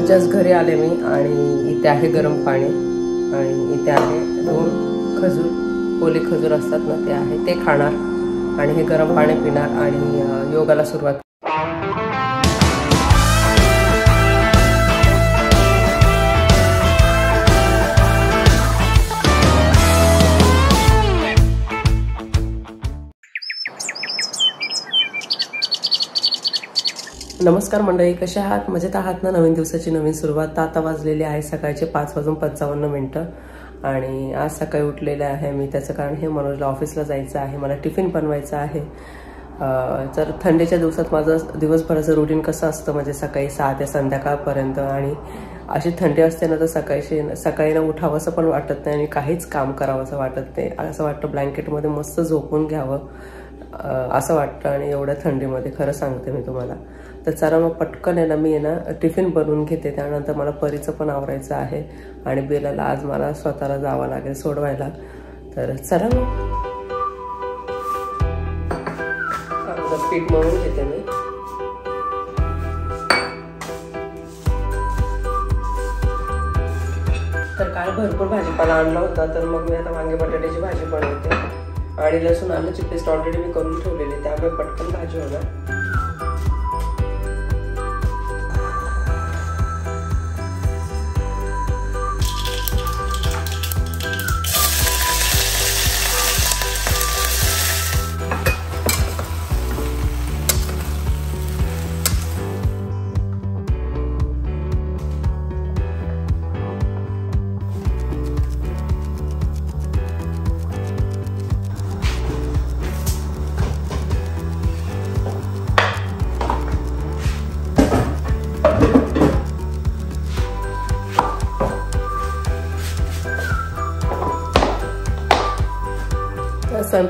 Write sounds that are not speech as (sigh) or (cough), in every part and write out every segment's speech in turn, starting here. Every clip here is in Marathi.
जस्ट घरी आले मी आणि इथे आहे गरम पाणी. आणि इथे आहे दोन खजूर ओले खजूर असतात ना ते आहे ते खाणार. आणि हे गरम पाणी पिणार आणि योगाला सुरुवात नमस्कार मंडळी कसे आहात? मजेत आहात ना? नवीन दिवसाची नवीन सुरुवात. तर आता वाजलेली आहे सकाळचे पाच वाजून पंचावन्न मिनटं. आणि आज सकाळी उठलेले आहे मी. त्याचं कारण हे मनोजला ऑफिसला जायचं आहे. मला टिफिन बनवायचं आहे. तर थंडीच्या दिवसात माझं दिवसभराचं रुटीन कसं असतं? म्हणजे सकाळी सहा ते संध्याकाळपर्यंत. आणि अशी थंडी असते ना तर सकाळशी सकाळी ना उठावंसं पण वाटत नाही आणि काहीच काम करावंसं वाटत नाही. असं वाटतं ब्लँकेटमध्ये मस्त झोपून घ्यावं असं वाटतं. आणि एवढ्या थंडीमध्ये खरं सांगते मी तुम्हाला. तर चला मग पटकन आहे ना मी आहे ना टिफिन बनवून घेते. त्यानंतर मला परीचं पण आवरायचं आहे. आणि बेलाला आज मला स्वतःला जावं लागेल सोडवायला. तर चला मग. पीठ मळून घेते मी. तर काल भरपूर भाजीपाला आणला होता. तर मग मी आता वांगे बटाट्याची भाजी बनवते. आणि लसूण आल्याची पेस्ट ऑलरेडी मी करून ठेवलेली. त्यामुळे पटकन भाजी होणार.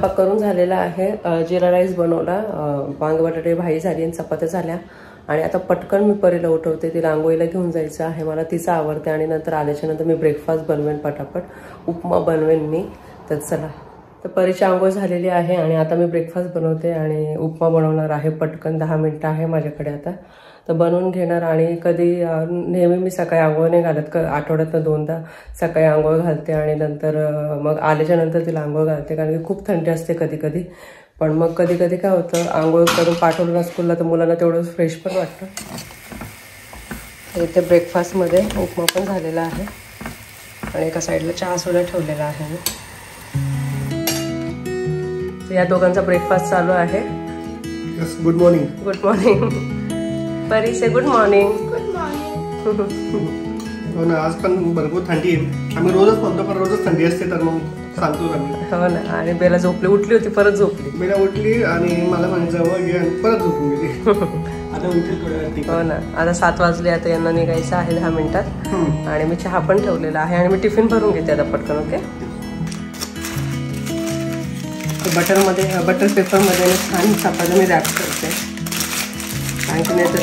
स्वयंपाक करून झालेला आहे. जिरा राईस बनवला. वांग बटाटे भाई झाली आणि चपात्या झाल्या. आणि आता पटकन मी परीला उठवते. ती रांगोळीला घेऊन जायचं आहे. मला तिचं आवडते आणि नंतर आल्याच्यानंतर मी ब्रेकफास्ट बनवेन पटापट. उपमा बनवेन मी. तर चला. तर परीची आंघोळ झालेली आहे आणि आता मी ब्रेकफास्ट बनवते आणि उपमा बनवणार आहे. पटकन दहा मिनटं आहे माझ्याकडे आता. तर बनवून घेणार आणि कधी नेहमी मी सकाळी आंघोळ नाही घालत. क आठवड्यातनं दोनदा सकाळी आंघोळ घालते आणि नंतर मग आल्याच्यानंतर तिला आंघोळ घालते कारण की खूप थंडी असते कधी कधी. पण मग कधी कधी काय होतं आंघोळ करून पाठवलं ना स्कूलला तर मुलांना तेवढं फ्रेश पण वाटतं. तर इथे ब्रेकफास्टमध्ये उपमा पण झालेला आहे. आणि एका साईडला चहा सुद्धा ठेवलेला आहे मी. या दोघांचा ब्रेकफास्ट चालू आहे. Yes good morning good morning Pari say good morning हो ना आज पण भरपूर थंडी आहे. आम्ही रोजच म्हणतो पण रोजच थंडी असते तर मग सांगतो आम्ही. हो ना आणि बेला झोपली उठली होती परत झोपली. बेला उठली आणि मला म्हणे जवळ घे आणि परत झोपून गेली. (laughs) आता उठेल. हो ना आता सात वाजले आता यांना निघायचं आहे दहा मिनिटात. आणि मी चहा पण ठेवलेला आहे आणि मी टिफिन भरून घेते आता पटकन ओके? बटरमध्ये बटर पेपरमध्ये ना छान चपात्या मी रॅप करते. कारण की नाहीतर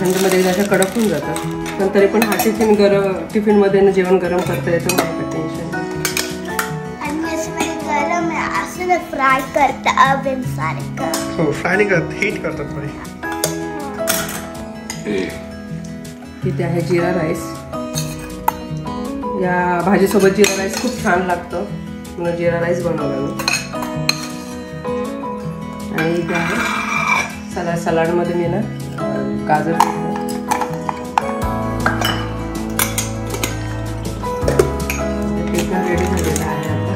थंडीमध्ये अशा कडक होऊन जातात पण तरी पण हा टिफिन गरम टिफिनमध्ये ना जेवण गरम करता येतं मला टेन्शन असं फ्राय करता हो करत हीट करतात फ्राय इथे आहे जिरा राईस या भाजीसोबत जिरा राईस खूप छान लागतं. म्हणून जिरा राईस बनवला मी. आणि इथे आहे. सलाड सलाडमध्ये मी ना गाजर घेतलं. रेडी झालेलं आहे आता.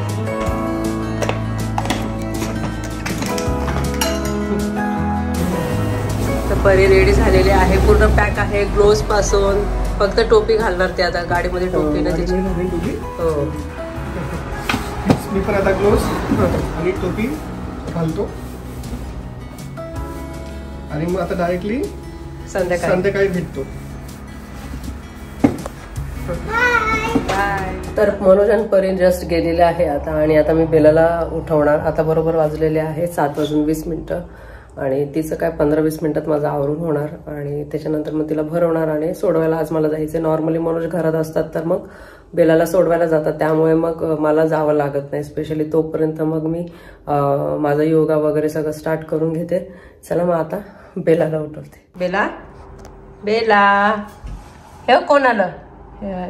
तर परी रेडी झालेली आहे. पूर्ण पॅक आहे. ग्लोव्सपासून. फक्त टोपी घालणार ते आता. गाडीमध्ये टोपी ना तिची. हो. (laughs) मी पण आता ग्लोव्स आणि टोपी घालतो. आणि मग आता डायरेक्टली संध्याकाळी. संध्याकाळी भेटतो. तर मनोज आणि परी जस्ट गेलेले आहे आता आणि आता मी बेलाला उठवणार. आता बरोबर वाजलेले आहे सात वाजून वीस मिनिटं आणि तिचं काय पंधरा वीस मिनिटात माझं आवरून होणार आणि त्याच्यानंतर मग तिला भरवणार आणि सोडवायला आज मला जायचं नॉर्मली मनोज घरात असतात तर मग बेलाला सोडवायला जातात. त्यामुळे मग मला जावं लागत नाही. स्पेशली तोपर्यंत मग मी माझा योगा वगैरे सगळं स्टार्ट करून घेते. चला मग आता. बेलाला उठवते बेला? बेला. हे कोण आलं?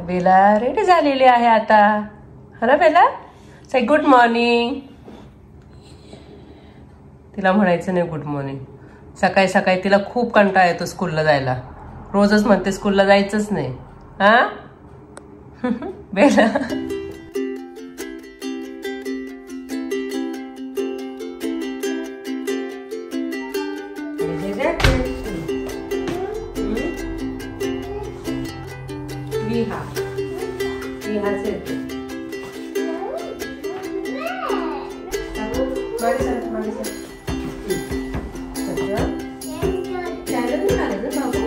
बेला रेडी झालेली आहे आता. हा ना बेला. से गुड मॉर्निंग तिला म्हणायचं नाही गुड मॉर्निंग सकाळी सकाळी तिला खूप कंटाळा येतो स्कूलला जायला. रोजच म्हणते स्कूलला जायचंच नाही. हा? (laughs) बेला. मागे सर मागे सर चॅनल नाही आलं ना बाबू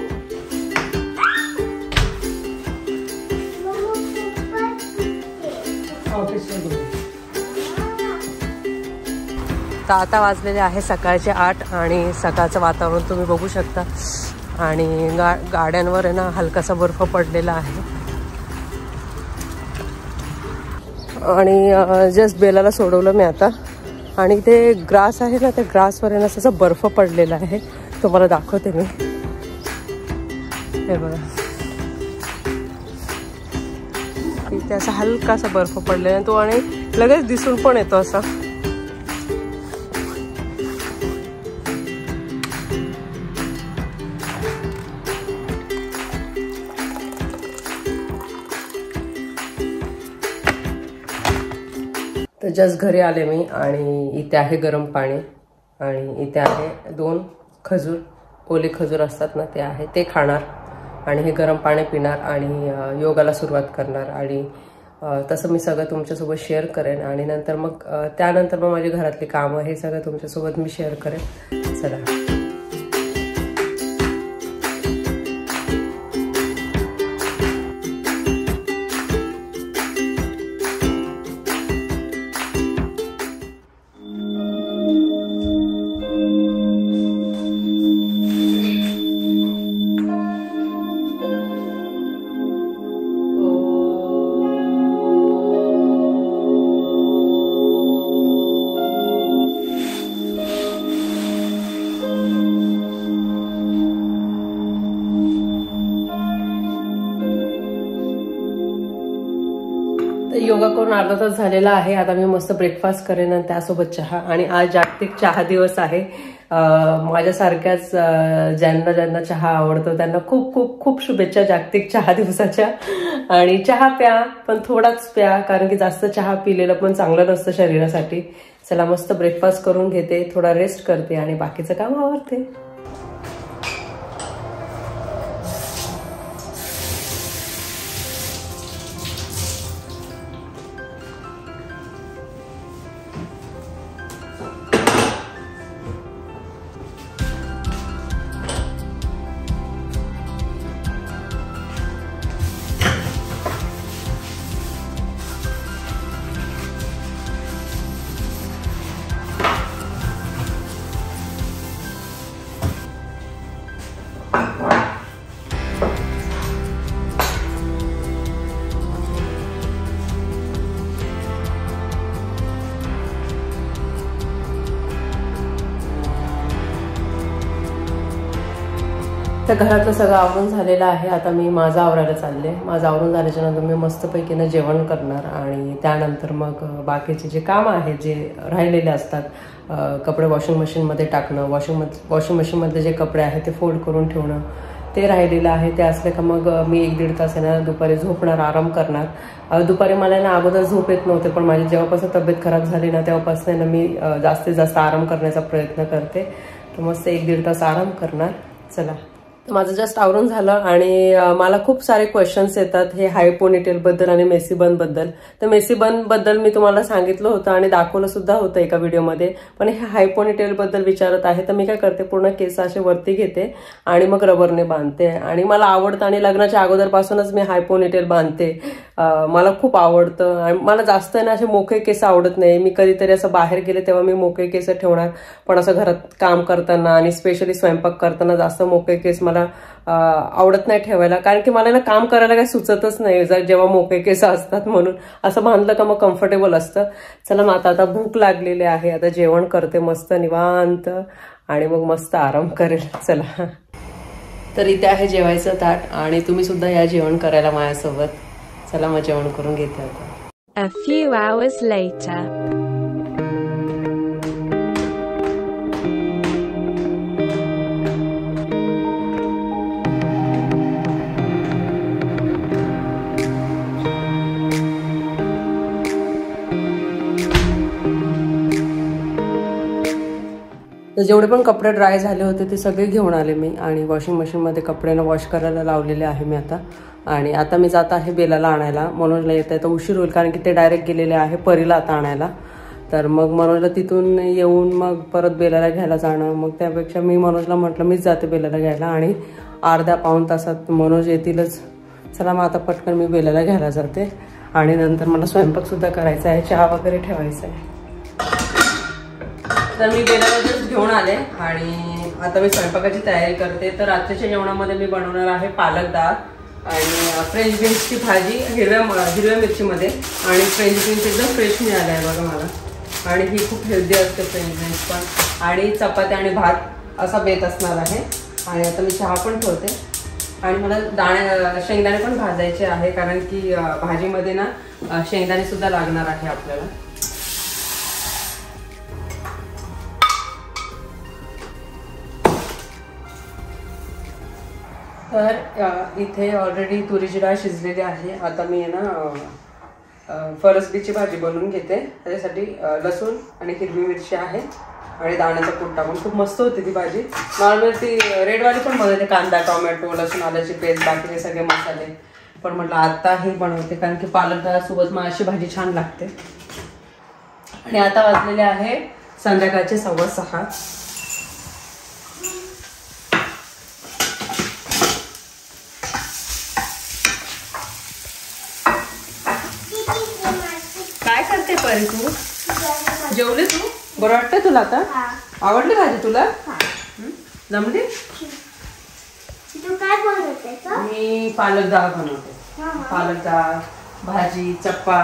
तर आता वाजलेले आहे सकाळचे आठ आणि सकाळचं वातावरण तुम्ही बघू शकता. आणि गा गाड्यांवर आहे ना हलकासा बर्फ पडलेला आहे. आणि जस्ट बेलाला सोडवलं मी आता. आणि ते ग्रास आहे ना त्या ग्रासवर आहे ना असं बर्फ पडलेला आहे. तुम्हाला दाखवते मी. हे बघा. इथे असा हलकासा बर्फ पडलेला आहे तो आणि लगेच दिसून पण येतो असा. जस्ट घरी आले मी आणि इथे आहे गरम पाणी आणि इथे आहे दोन खजूर ओले खजूर असतात ना ते आहे ते खाणार आणि हे गरम पाणी पिणार आणि योगाला सुरुवात करणार आणि तसं मी सगळं तुमच्यासोबत शेअर करेन आणि नंतर मग त्यानंतर मग माझी घरातली कामं हे सगळं तुमच्यासोबत मी शेअर करेन. चला. करून अर्धा तास झालेला आहे. आता मी मस्त ब्रेकफास्ट करेन आणि त्यासोबत चहा. आणि आज जागतिक चहा दिवस आहे. माझ्यासारख्याच ज्यांना ज्यांना चहा आवडतो त्यांना खूप खूप खूप शुभेच्छा जागतिक चहा दिवसाच्या. आणि चहा प्या पण थोडाच प्या कारण की जास्त चहा पिलेलं पण चांगलं नसतं शरीरासाठी. चला मस्त ब्रेकफास्ट करून घेते थोडा रेस्ट करते आणि बाकीचं काम आवडते तर घरातलं सगळं आवरून झालेलं आहे. आता मी माझं आवरायला चालले. माझं आवरून झाल्याच्यानंतर मी मस्तपैकीनं जेवण करणार आणि त्यानंतर मग बाकीचे जे कामं आहे जे राहिलेले असतात कपडे वॉशिंग मशीनमध्ये टाकणं वॉशिंग वॉशिंग मशीनमधले जे कपडे आहेत ते फोल्ड करून ठेवणं ते राहिलेलं आहे. ते असले का मग मी एक दीड तास आहे ना दुपारी झोपणार आराम करणार. दुपारी मला ना अगोदर झोप येत नव्हते पण माझी जेव्हापासून तब्येत खराब झाली ना तेव्हापासून ना मी जास्तीत जास्त आराम करण्याचा प्रयत्न करते. तर मस्त एक दीड तास आराम करणार. चला. माझं जस्ट आवरून झालं आणि मला खूप सारे क्वेश्चन्स येतात हे हायपोनिटेल बद्दल आणि मेसीबनबद्दल. तर मेसीबनबद्दल मी तुम्हाला सांगितलं होतं आणि दाखवलं सुद्धा होतं एका व्हिडिओमध्ये पण हे हायपोनिटेल बद्दल विचारत आहे तर मी काय करते पूर्ण केस असे वरती घेते आणि मग रबरने बांधते. आणि मला आवडतं आणि लग्नाच्या अगोदरपासूनच मी हायपोनिटेल बांधते. मला खूप आवडतं आणि मला जास्त ना असे मोकळे केस आवडत नाही. मी कधीतरी असं बाहेर गेले तेव्हा मी मोकळे केस ठेवणार. पण असं घरात काम करताना आणि स्पेशली स्वयंपाक करताना जास्त मोकळे केस मला मला आवडत नाही ठेवायला. कारण की मला ना काम करायला काही सुचतच नाही. जर जेव्हा मोकळे केस असतात म्हणून. असं बांधलं का मग कम्फर्टेबल असतं. चला मग आता आता भूक लागलेली आहे. आता जेवण करते मस्त निवांत. आणि मग मस्त आराम करेल. चला. तर इथे आहे जेवायचं ताट. आणि तुम्ही सुद्धा या जेवण करायला माझ्यासोबत. चला मग जेवण करून घेते आता. A few hours later. जेवढे पण कपडे ड्राय झाले होते ते सगळे घेऊन आले मी. आणि वॉशिंग मशीनमध्ये कपड्यांना वॉश करायला लावलेले आहे मी आता. आणि आता मी जात आहे बेलाला आणायला. मनोजला येत आहे तर उशीर होईल कारण की ते डायरेक्ट गेलेले आहे परीला आता आणायला. तर मग मनोजला तिथून येऊन मग परत बेलाला घ्यायला जाणं. मग त्यापेक्षा मी मनोजला म्हटलं मीच जाते बेलाला घ्यायला. आणि अर्ध्या पाऊण तासात मनोज येतीलच. चला मग आता पटकन मी बेलाला घ्यायला जाते. आणि नंतर मला स्वयंपाकसुद्धा करायचा आहे चहा वगैरे ठेवायचा आहे. तर मी बेलावरच घेऊन आले आणि आता मी स्वयंपाकाची तयारी करते. तर रात्रीच्या जेवणामध्ये मी बनवणार आहे पालक डाळ आणि फ्रेंच बीन्सची भाजी हिरव्या हिरव्या मिरचीमध्ये आणि फ्रेंच बीन्स एकदम फ्रेश मिळाला आहे बघा मला. आणि ही खूप हेल्दी असते फ्रेंच बीन्स पण. आणि चपाती आणि भात असा बेत असणार आहे. आणि आता मी चहा पण ठेवते. आणि मला दाणे शेंगदाणे पण भाजायचे आहे कारण की भाजीमध्ये ना शेंगदाणेसुद्धा शेंगदाणे सुद्धा लागणार आहे आपल्याला. तर इथे ऑलरेडी तुरीची डाळ शिजलेली आहे. आता मी आहे ना फरसबीची भाजी बनवून घेते. त्याच्यासाठी लसूण आणि हिरवी मिरची आहे. आणि दाण्याचा कूट टाकून खूप मस्त होती ती भाजी. नॉर्मल ती रेडवाली पण बनवते. कांदा टोमॅटो लसूण आल्याची पेस्ट बाकीचे सगळे मसाले. पण म्हटलं आता हे बनवते कारण की पालक डाळसोबत मग अशी भाजी छान लागते. आणि आता वाजलेले आहे संध्याकाळचे सव्वा सहा. काय करते परी तू? जेवले तू? बरं वाटतंय तुला आता? आवडली भाजी तुला? जमली? तू काय बनवते का मी पालक डाळ बनवते. पालक डाळ भाजी चप्पा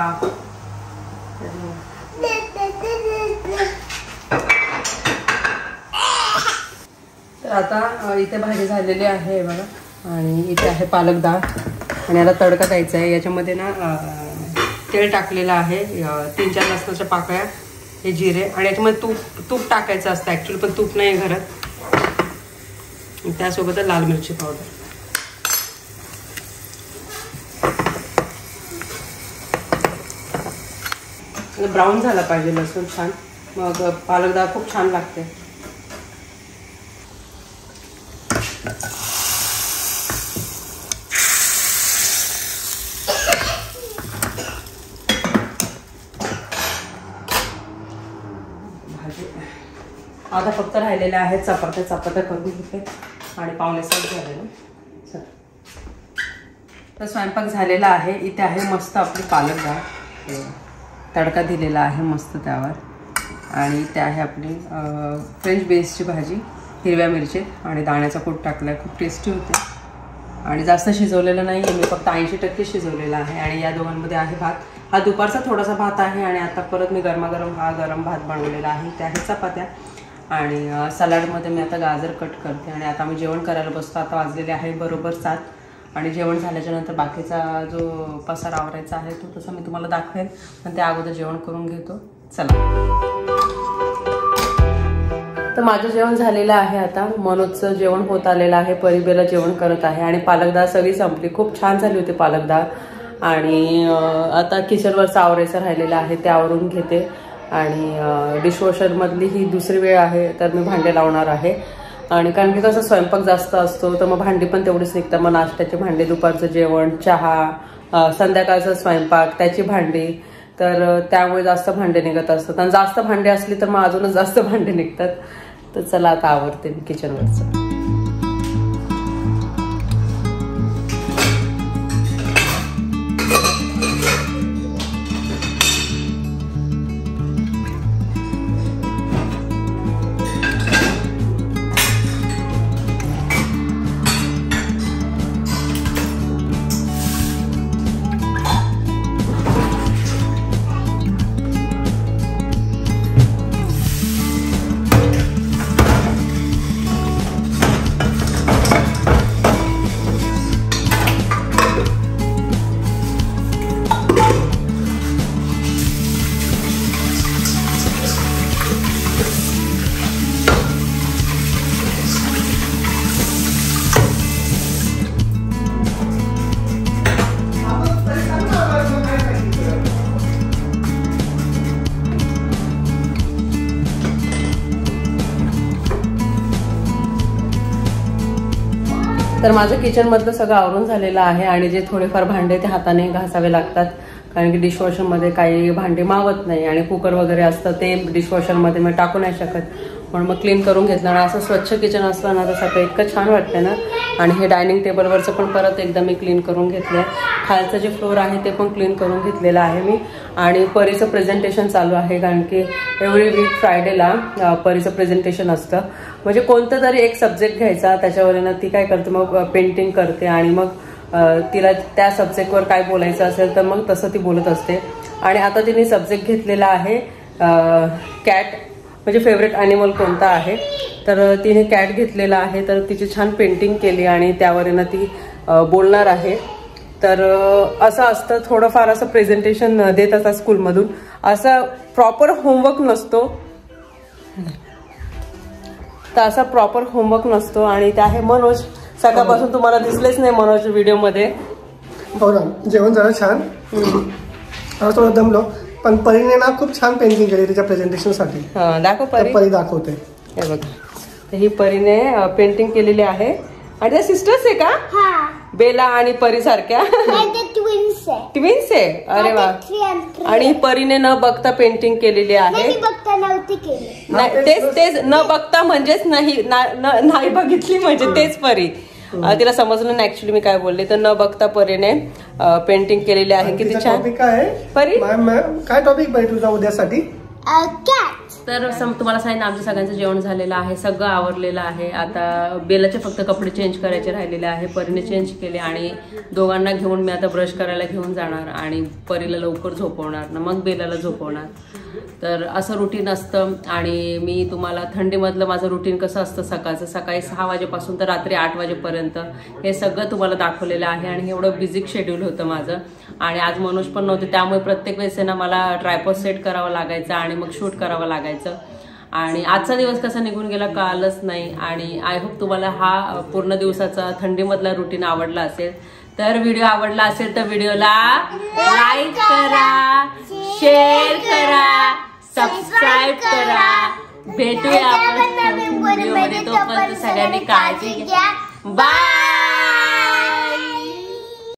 तर आता इथे भाजी झालेली आहे बघा. आणि इथे आहे पालक डाळ. आणि याला तडका द्यायचा आहे. याच्यामध्ये ना तेल टाकलेलं आहे तीन चार लसणाच्या पाकळ्या हे जिरे आणि याच्यामध्ये तूप तूप टाकायचं असतं ॲक्च्युली पण तूप नाही आहे घरात. त्यासोबत त्यासोबतच लाल मिरची पावडर ब्राऊन झाला पाहिजे लसूण छान. मग पालक डाळ खूप छान लागते भाजी आता फक्त राहिलेल्या आहेत चपात्या चपात्या करून घेते. आणि पावणे सात झाले चल. तर स्वयंपाक झालेला आहे. इथे आहे मस्त आपली पालक डाळ तडका दिलेला आहे मस्त त्यावर. आणि इथे आहे आपली फ्रेंच बेसची भाजी हिरव्या मिरची आणि दाण्याचा कूट टाकला आहे खूप टेस्टी होते. आणि जास्त शिजवलेलं नाही आहे. मी फक्त ऐंशी टक्के शिजवलेला आहे. आणि या दोघांमध्ये आहे भात. हा दुपारचा थोडासा भात आहे. आणि आता परत मी गरमागरम हा गरम भात बनवलेला आहे. त्या आहे चपात्या. आणि सलाडमध्ये मी आता गाजर कट करते आणि आता मी जेवण करायला बसतो. आता वाजलेले आहे बरोबर सात आणि जेवण झाल्याच्यानंतर बाकीचा जो पसार आवरायचा आहे तो तसा मी तुम्हाला दाखवेन. पण त्या अगोदर जेवण करून घेतो. चला. तर माझं जेवण झालेलं आहे आता. मनोजचं जेवण होत आलेलं आहे. परिबेला जेवण करत आहे आणि पालक सगळी संपली. खूप छान झाली होती पालक आणि आता किचनवरचं आवरायचं राहिलेलं आहे. ते आवरून घेते. आणि डिशवॉशरमधली ही दुसरी वेळ आहे तर मी भांडे लावणार आहे. आणि कारण की कसं स्वयंपाक जास्त असतो तर मग भांडी पण तेवढीच निघतात. मग नाश्त्याचे भांडे दुपारचं जेवण चहा संध्याकाळचा स्वयंपाक त्याची भांडी. तर त्यामुळे जास्त भांडे निघत असतात. आणि जास्त भांडे असली तर मग अजूनच जास्त (laughs) भांडे निघतात. तर चला आता आवडते मी किचनवरचं तर माझं किचनमधलं सगळं आवरून झालेलं आहे आणि जे थोडेफार भांडे ते हाताने घासावे लागतात. कारण की डिशवॉशरमध्ये काही भांडे मावत नाही आणि कुकर वगैरे असतं ते डिशवॉशरमध्ये मी टाकू नाही शकत. म्हणून मग क्लीन करून घेतलं आणि असं स्वच्छ किचन असलं ना तर इतकं छान वाटतं ना. आणि हे डायनिंग टेबलवरचं पण परत एकदा मी क्लीन करून घेतलं आहे खालचं जे फ्लोर आहे ते पण क्लीन करून घेतलेलं आहे मी. आणि परीचं प्रेझेंटेशन चालू आहे कारण की एव्हरी वीक फ्रायडेला परीचं प्रेझेंटेशन असतं. म्हणजे कोणतं तरी एक सब्जेक्ट घ्यायचा त्याच्यावर ना ती काय करते मग पेंटिंग करते आणि मग तिला त्या सब्जेक्टवर काय बोलायचं असेल तर मग तसं ती बोलत असते. आणि आता तिने सब्जेक्ट घेतलेला आहे कॅट म्हणजे फेवरेट ॲनिमल कोणता आहे? तर तिने कॅट घेतलेला आहे तर तिची छान पेंटिंग केली आणि त्यावर ना ती बोलणार आहे. तर असं असतं थोडंफार असं प्रेझेंटेशन देत असतात स्कूलमधून असं प्रॉपर होमवर्क नसतो. तर असा प्रॉपर होमवर्क नसतो आणि ते आहे मनोज. सकाळपासून तुम्हाला दिसलेच नाही मनोज व्हिडिओमध्ये हो ना जेवण झालं छान. थोडं दमलो. पण परीने ना खूप छान पेंटिंग केली तिच्या प्रेझेंटेशनसाठी हा, दाखव तर परी. परी दाखवते. हे बघा. तर ही परीने पेंटिंग केलेली आहे. आणि त्या सिस्टर्स आहे का? हा. बेला आणि परी सारख्या. नाही ते ट्विन्स आहे. ट्विन्स आहे? अरे वा. आणि परीने न बघता पेंटिंग केलेली आहे. नाही मी बघता नव्हती केली. नाही तेच तेच न बघता म्हणजेच नाही ना- न- नाही बघितली म्हणजे तेच परी. तिला समजलं नाही ऍक्च्युली मी काय बोलले. तर न बघता परीने पेंटिंग केलेली आहे. किती छान. टॉपिक काय आहे? परी? मॅम मॅम काय टॉपिक पाहिजे तुझा उद्यासाठी? तर सम तुम्हाला सांगितलं आमचं सगळ्यांचं जेवण झालेलं आहे सगळं आवरलेलं आहे. आता बेलाचे फक्त कपडे चेंज करायचे राहिलेले आहे परीने चेंज केले आणि दोघांना घेऊन मी आता ब्रश करायला घेऊन जाणार आणि परीला लवकर झोपवणार ना मग बेलाला झोपवणार. तर असं रुटीन असतं आणि मी तुम्हाला थंडीमधलं माझं रुटीन कसं असतं सकाळचं? सकाळी सहा वाजेपासून तर रात्री आठ वाजेपर्यंत हे सगळं तुम्हाला दाखवलेलं आहे आणि एवढं बिझी शेड्यूल होतं माझं. आणि आज मनोज पण नव्हते त्यामुळे प्रत्येक वेळेस ना मला ट्रायपॉड सेट करावा लागायचा आणि मग शूट करावं लागायचं. आणि आजचा दिवस कसा निघून गेला कळालंच नाही. आणि आय होप तुम्हाला हा पूर्ण दिवसाचा थंडीमधला रुटीन आवडला असेल. तर व्हिडिओ आवडला असेल तर व्हिडिओला लाईक करा शेअर करा सबस्क्राईब करा. भेटूया आपण व्हिडिओमध्ये तोपर्यंत सगळ्यांनी काळजी घ्या. बाय